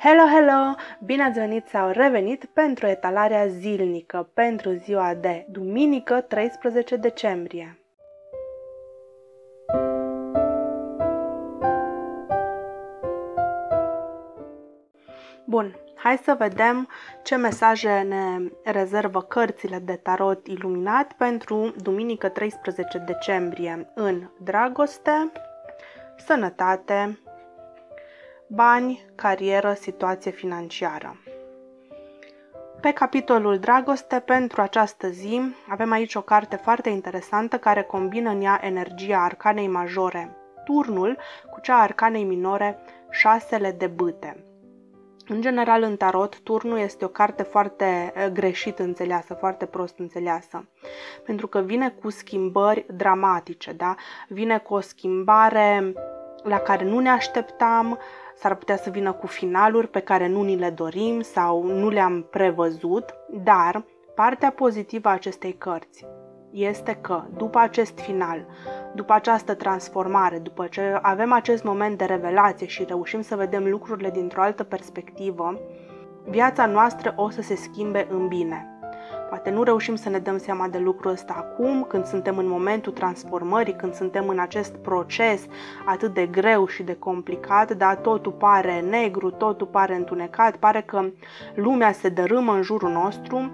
Hello, hello! Bine ați venit sau revenit pentru etalarea zilnică pentru ziua de duminică 13 decembrie. Bun, hai să vedem ce mesaje ne rezervă cărțile de tarot iluminat pentru duminică 13 decembrie în dragoste, sănătate, bani, carieră, situație financiară. Pe capitolul Dragoste, pentru această zi, avem aici o carte foarte interesantă care combină în ea energia arcanei majore, turnul, cu cea a arcanei minore, șasele de bâte. În general, în tarot, turnul este o carte foarte eh, greșit înțeleasă, foarte prost înțeleasă, pentru că vine cu schimbări dramatice, da? Vine cu o schimbare la care nu ne așteptam, s-ar putea să vină cu finaluri pe care nu ni le dorim sau nu le-am prevăzut, dar partea pozitivă a acestei cărți este că după acest final, după această transformare, după ce avem acest moment de revelație și reușim să vedem lucrurile dintr-o altă perspectivă, viața noastră o să se schimbe în bine. Poate nu reușim să ne dăm seama de lucrul ăsta acum, când suntem în momentul transformării, când suntem în acest proces atât de greu și de complicat, dar totul pare negru, totul pare întunecat, pare că lumea se dărâmă în jurul nostru,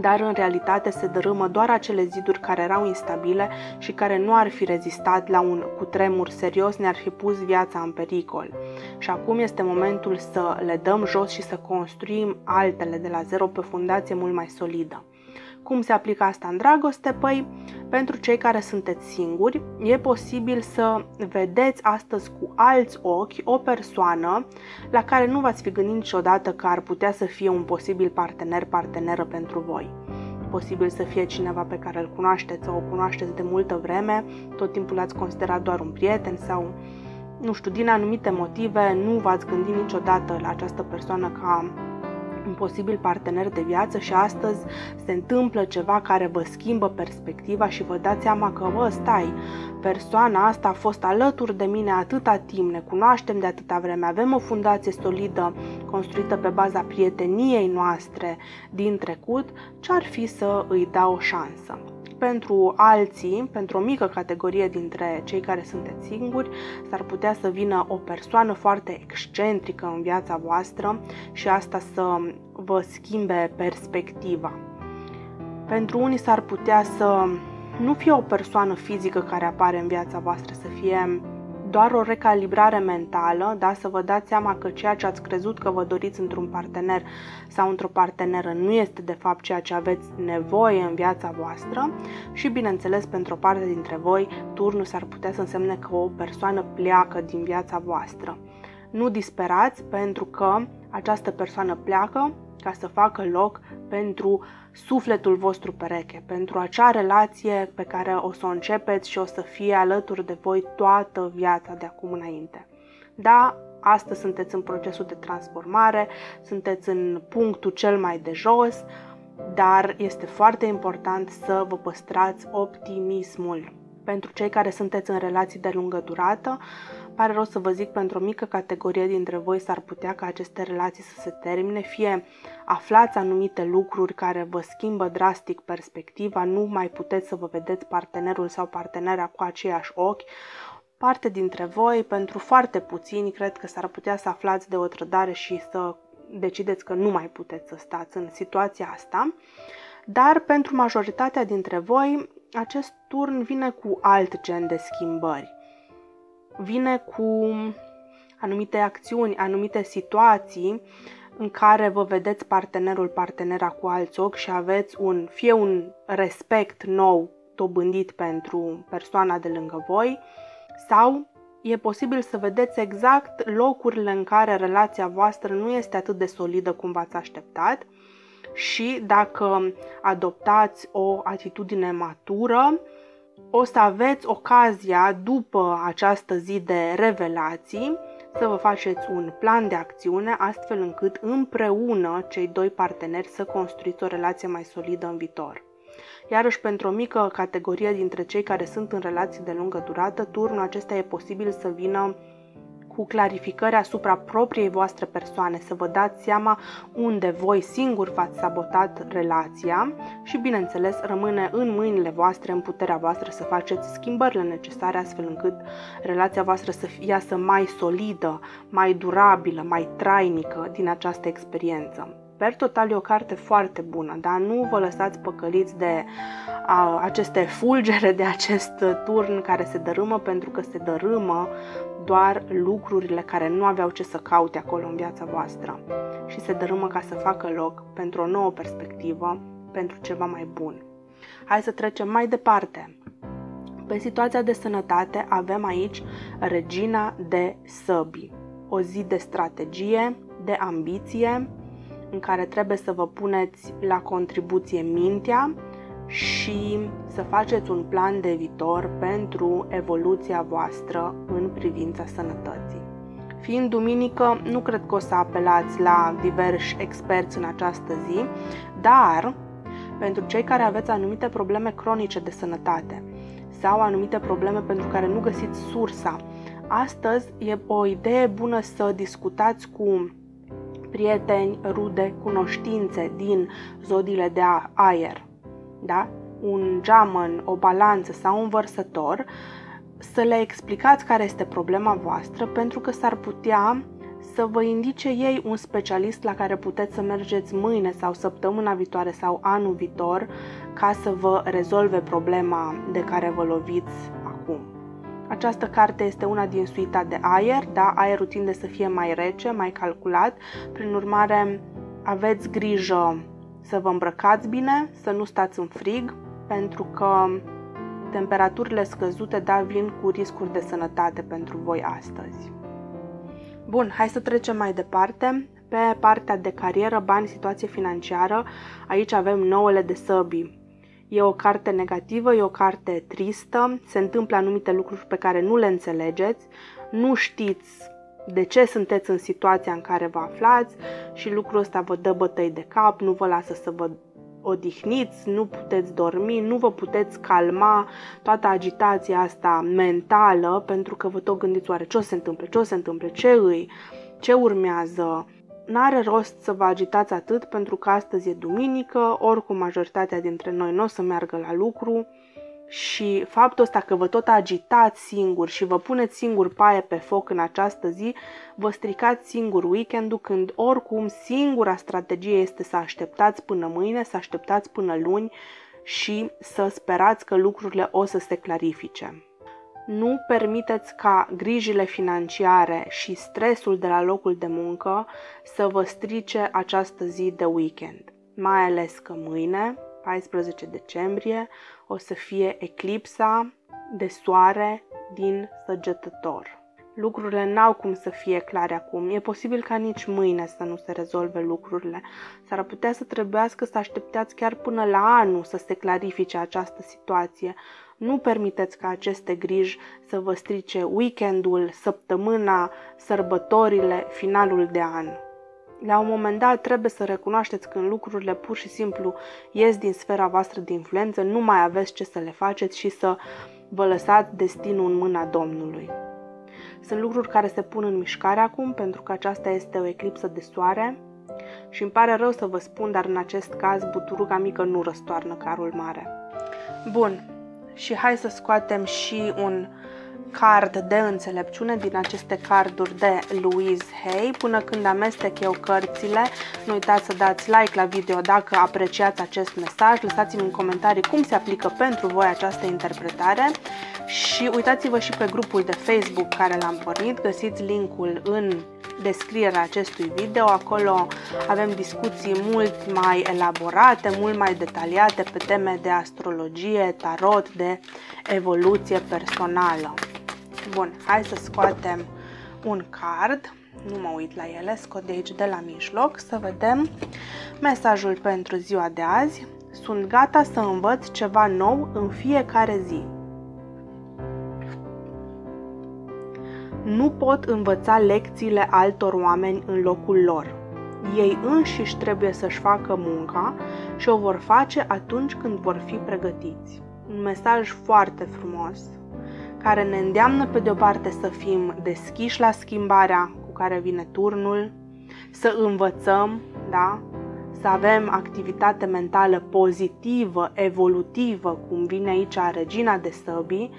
dar în realitate se dărâmă doar acele ziduri care erau instabile și care nu ar fi rezistat la un cutremur serios, ne-ar fi pus viața în pericol. Și acum este momentul să le dăm jos și să construim altele de la zero pe fundație mult mai solidă. Cum se aplică asta în dragoste? Păi, pentru cei care sunteți singuri, e posibil să vedeți astăzi cu alți ochi o persoană la care nu v-ați fi gândit niciodată că ar putea să fie un posibil partener, parteneră pentru voi. Posibil să fie cineva pe care îl cunoașteți sau o cunoașteți de multă vreme, tot timpul l-ați considerat doar un prieten sau, nu știu, din anumite motive nu v-ați gândit niciodată la această persoană ca un posibil partener de viață și astăzi se întâmplă ceva care vă schimbă perspectiva și vă dați seama că, vă, stai, persoana asta a fost alături de mine atâta timp, ne cunoaștem de atâta vreme, avem o fundație solidă construită pe baza prieteniei noastre din trecut, ce ar fi să îi dau o șansă pentru alții, pentru o mică categorie dintre cei care sunteți singuri, s-ar putea să vină o persoană foarte excentrică în viața voastră și asta să vă schimbe perspectiva. Pentru unii s-ar putea să nu fie o persoană fizică care apare în viața voastră, să fie doar o recalibrare mentală, da? să vă dați seama că ceea ce ați crezut că vă doriți într-un partener sau într-o parteneră nu este de fapt ceea ce aveți nevoie în viața voastră și bineînțeles pentru o parte dintre voi turnul s-ar putea să însemne că o persoană pleacă din viața voastră. Nu disperați pentru că această persoană pleacă ca să facă loc pentru sufletul vostru pereche, pentru acea relație pe care o să o începeți și o să fie alături de voi toată viața de acum înainte. Da, astăzi sunteți în procesul de transformare, sunteți în punctul cel mai de jos, dar este foarte important să vă păstrați optimismul. Pentru cei care sunteți în relații de lungă durată, Pare rău să vă zic, pentru o mică categorie dintre voi s-ar putea ca aceste relații să se termine, fie aflați anumite lucruri care vă schimbă drastic perspectiva, nu mai puteți să vă vedeți partenerul sau partenera cu aceiași ochi, parte dintre voi, pentru foarte puțini, cred că s-ar putea să aflați de o trădare și să decideți că nu mai puteți să stați în situația asta, dar pentru majoritatea dintre voi, acest turn vine cu alt gen de schimbări vine cu anumite acțiuni, anumite situații în care vă vedeți partenerul, partenera cu alți ochi și aveți un, fie un respect nou dobândit pentru persoana de lângă voi sau e posibil să vedeți exact locurile în care relația voastră nu este atât de solidă cum v-ați așteptat și dacă adoptați o atitudine matură, o să aveți ocazia după această zi de revelații să vă faceți un plan de acțiune astfel încât împreună cei doi parteneri să construiți o relație mai solidă în viitor. Iarăși, pentru o mică categorie dintre cei care sunt în relații de lungă durată, turnul acesta e posibil să vină cu clarificări asupra propriei voastre persoane, să vă dați seama unde voi singur v-ați sabotat relația și, bineînțeles, rămâne în mâinile voastre, în puterea voastră să faceți schimbările necesare astfel încât relația voastră să iasă mai solidă, mai durabilă, mai trainică din această experiență. Per total e o carte foarte bună, dar nu vă lăsați păcăliți de a, aceste fulgere, de acest turn care se dărâmă pentru că se dărâmă doar lucrurile care nu aveau ce să caute acolo în viața voastră și se dărâmă ca să facă loc pentru o nouă perspectivă, pentru ceva mai bun. Hai să trecem mai departe. Pe situația de sănătate avem aici regina de săbi, o zi de strategie, de ambiție, în care trebuie să vă puneți la contribuție mintea și să faceți un plan de viitor pentru evoluția voastră în privința sănătății. Fiind duminică, nu cred că o să apelați la diversi experți în această zi, dar pentru cei care aveți anumite probleme cronice de sănătate sau anumite probleme pentru care nu găsiți sursa, astăzi e o idee bună să discutați cu prieteni, rude, cunoștințe din zodiile de aer, da? un geamăn, o balanță sau un vărsător, să le explicați care este problema voastră, pentru că s-ar putea să vă indice ei un specialist la care puteți să mergeți mâine sau săptămâna viitoare sau anul viitor ca să vă rezolve problema de care vă loviți acum. Această carte este una din suita de aer, da, aerul tinde să fie mai rece, mai calculat, prin urmare aveți grijă să vă îmbrăcați bine, să nu stați în frig, pentru că temperaturile scăzute da vin cu riscuri de sănătate pentru voi astăzi. Bun, hai să trecem mai departe. Pe partea de carieră, bani, situație financiară, aici avem nouăle de săbii. E o carte negativă, e o carte tristă, se întâmplă anumite lucruri pe care nu le înțelegeți, nu știți de ce sunteți în situația în care vă aflați și lucrul ăsta vă dă bătăi de cap, nu vă lasă să vă odihniți, nu puteți dormi, nu vă puteți calma toată agitația asta mentală pentru că vă tot gândiți oare ce o se întâmple, ce o se întâmple, ce îi, ce urmează, N-are rost să vă agitați atât pentru că astăzi e duminică, oricum majoritatea dintre noi nu o să meargă la lucru și faptul ăsta că vă tot agitați singur și vă puneți singur paie pe foc în această zi, vă stricați singur weekendul când oricum singura strategie este să așteptați până mâine, să așteptați până luni și să sperați că lucrurile o să se clarifice. Nu permiteți ca grijile financiare și stresul de la locul de muncă să vă strice această zi de weekend, mai ales că mâine, 14 decembrie, o să fie eclipsa de soare din săgetător. Lucrurile n-au cum să fie clare acum. E posibil ca nici mâine să nu se rezolve lucrurile. S-ar putea să trebuiască să așteptați chiar până la anul să se clarifice această situație. Nu permiteți ca aceste griji să vă strice weekendul, săptămâna, sărbătorile, finalul de an. La un moment dat trebuie să recunoașteți când lucrurile pur și simplu ies din sfera voastră de influență, nu mai aveți ce să le faceți și să vă lăsați destinul în mâna Domnului. Sunt lucruri care se pun în mișcare acum pentru că aceasta este o eclipsă de soare și îmi pare rău să vă spun, dar în acest caz buturuga mică nu răstoarnă carul mare. Bun, și hai să scoatem și un card de înțelepciune din aceste carduri de Louise Hay. Până când amestec eu cărțile, nu uitați să dați like la video dacă apreciați acest mesaj, lăsați-mi în comentarii cum se aplică pentru voi această interpretare și uitați-vă și pe grupul de Facebook care l-am pornit, găsiți linkul în descrierea acestui video. Acolo avem discuții mult mai elaborate, mult mai detaliate pe teme de astrologie, tarot, de evoluție personală. Bun, hai să scoatem un card. Nu mă uit la ele, scot de aici de la mijloc să vedem mesajul pentru ziua de azi. Sunt gata să învăț ceva nou în fiecare zi. Nu pot învăța lecțiile altor oameni în locul lor. Ei înșiși trebuie să-și facă munca și o vor face atunci când vor fi pregătiți. Un mesaj foarte frumos care ne îndeamnă pe de o parte să fim deschiși la schimbarea cu care vine turnul, să învățăm, da? să avem activitate mentală pozitivă, evolutivă, cum vine aici regina de săbii,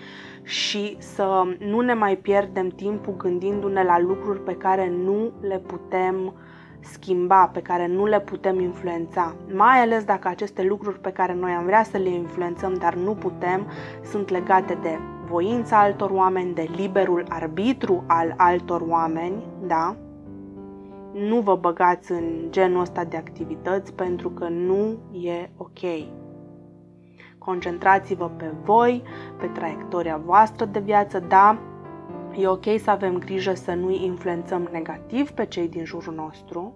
și să nu ne mai pierdem timpul gândindu-ne la lucruri pe care nu le putem schimba, pe care nu le putem influența. Mai ales dacă aceste lucruri pe care noi am vrea să le influențăm, dar nu putem, sunt legate de voința altor oameni, de liberul arbitru al altor oameni, da? Nu vă băgați în genul ăsta de activități pentru că nu e ok. Concentrați-vă pe voi, pe traiectoria voastră de viață, da, e ok să avem grijă să nu-i influențăm negativ pe cei din jurul nostru,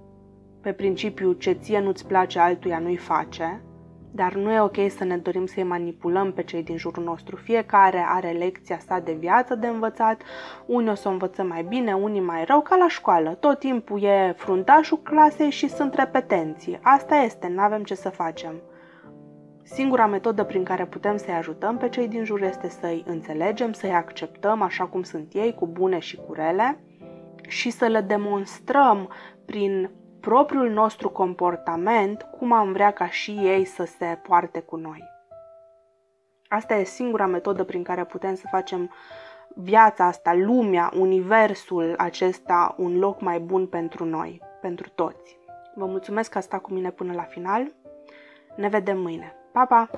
pe principiu ce ție nu-ți place altuia nu-i face, dar nu e ok să ne dorim să-i manipulăm pe cei din jurul nostru. Fiecare are lecția sa de viață de învățat, unii o să o învățăm mai bine, unii mai rău, ca la școală. Tot timpul e fruntașul clasei și sunt repetenții. Asta este, nu avem ce să facem. Singura metodă prin care putem să-i ajutăm pe cei din jur este să-i înțelegem, să-i acceptăm așa cum sunt ei, cu bune și cu rele, și să le demonstrăm prin propriul nostru comportament cum am vrea ca și ei să se poarte cu noi. Asta e singura metodă prin care putem să facem viața asta, lumea, universul acesta un loc mai bun pentru noi, pentru toți. Vă mulțumesc că a stat cu mine până la final. Ne vedem mâine. 爸爸